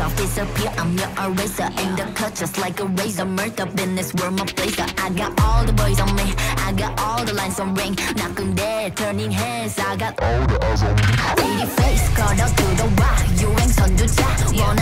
off, disappear. I'm your eraser. In the cut, just like a razor. Murder in this world, my blazer. I got all the boys on me. I got all the lines on ring. Knocking dead, turning heads. I got all the eyes on me. Lady face, cut out to the wall. You ain't son to chat. Wanna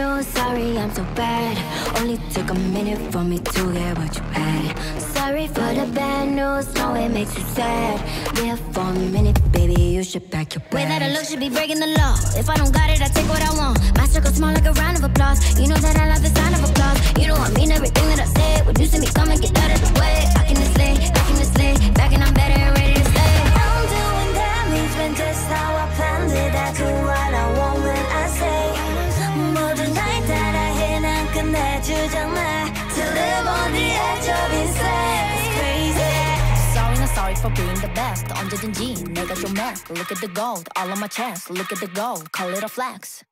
bad. Sorry, I'm so bad. Only took a minute for me to get what you had. Sorry for the bad news. No, it makes you sad. Yeah, for a minute, baby, you should pack your bags. Way that I look should be breaking the law. If I don't got it, I take what I want. My circle small like a round of applause. You know that I love the sound of applause. You know I mean everything that I say. When you see me coming, get out of the way. I can just lay, I can just lay. Back and I'm better and ready to stay. I'm doing damage when just how I planned it. I for being the best 언제든지 내가 좀 mess Look at the gold all on my chest Look at the gold call it a flex